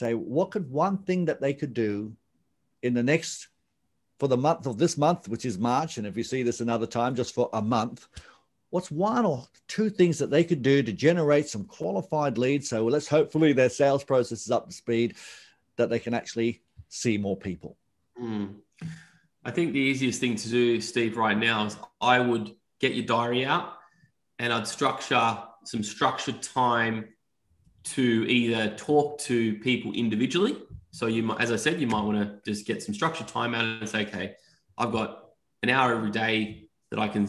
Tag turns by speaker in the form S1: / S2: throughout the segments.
S1: say what could one thing that they could do in the next for the month of this month, which is March, and if you see this another time, just for a month, what's one or two things that they could do to generate some qualified leads? So let's hopefully their sales process is up to speed, that they can actually see more people.
S2: Mm. I think the easiest thing to do, Steve, right now is I would get your diary out and I'd structure some structured time to either talk to people individually. So you might, as I said, you might want to just get some structured time out and say, okay, I've got an hour every day that I can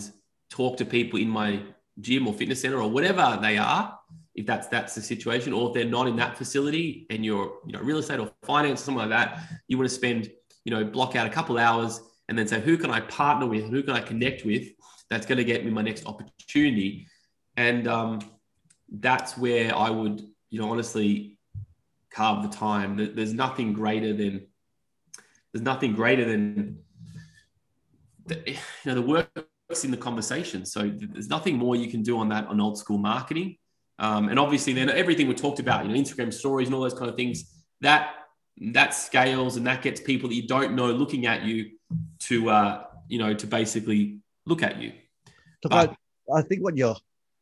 S2: talk to people in my gym or fitness center or whatever they are, if that's that's the situation, or if they're not in that facility and you're, you know, real estate or finance or something like that, you want to spend, you know, block out a couple hours and then say, who can I partner with? Who can I connect with? That's going to get me my next opportunity. And um, that's where I would you know, honestly carve the time. There's nothing greater than there's nothing greater than the, you know the works in the conversation. So there's nothing more you can do on that on old school marketing. Um, and obviously, then everything we talked about, you know, Instagram stories and all those kind of things, that that scales and that gets people that you don't know looking at you to uh, you know to basically look at you.
S1: But, I, I think what you're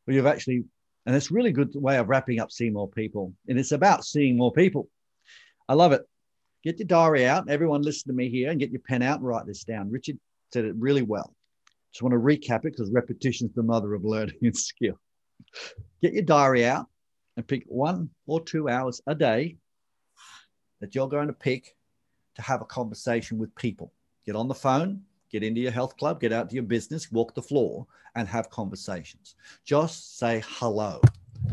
S1: what you've actually and it's really good way of wrapping up seeing more people. And it's about seeing more people. I love it. Get your diary out. Everyone listen to me here and get your pen out and write this down. Richard said it really well. Just want to recap it because repetition is the mother of learning and skill. Get your diary out and pick one or two hours a day that you're going to pick to have a conversation with people. Get on the phone, get into your health club, get out to your business, walk the floor, and have conversations. Just say hello.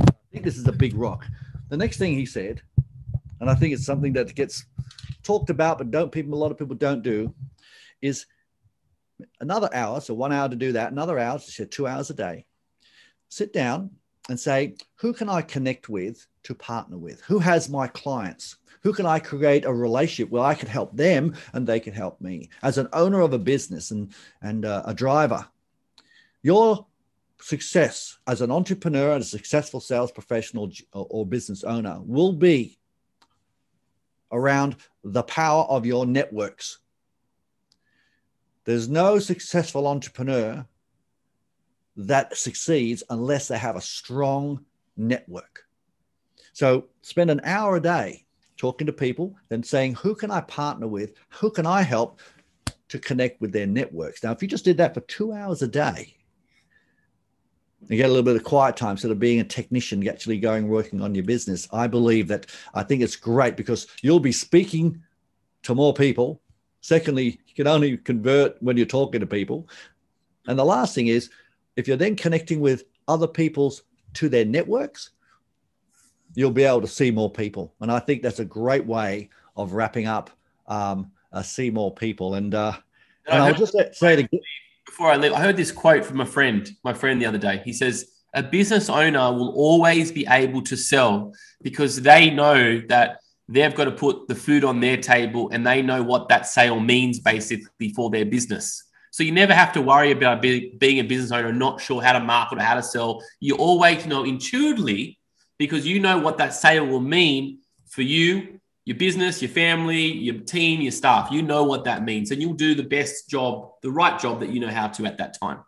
S1: I think this is a big rock. The next thing he said, and I think it's something that gets talked about, but don't people, a lot of people don't do, is another hour. So one hour to do that, another hour, so two hours a day. Sit down and say, who can I connect with to partner with? Who has my clients? Who can I create a relationship where I can help them and they can help me? As an owner of a business and, and uh, a driver, your success as an entrepreneur and a successful sales professional or business owner will be around the power of your networks. There's no successful entrepreneur that succeeds unless they have a strong network. So spend an hour a day talking to people, then saying, who can I partner with? Who can I help to connect with their networks? Now, if you just did that for two hours a day, you get a little bit of quiet time instead of being a technician, actually going working on your business. I believe that I think it's great because you'll be speaking to more people. Secondly, you can only convert when you're talking to people. And the last thing is, if you're then connecting with other people's to their networks, you'll be able to see more people. And I think that's a great way of wrapping up um, uh, see more people. And, uh, and I'll just say to
S2: before I leave, I heard this quote from a friend, my friend the other day. He says, a business owner will always be able to sell because they know that they've got to put the food on their table and they know what that sale means basically for their business. So you never have to worry about being a business owner and not sure how to market or how to sell. You always know intuitively because you know what that sale will mean for you, your business, your family, your team, your staff. You know what that means, and you'll do the best job, the right job that you know how to at that time.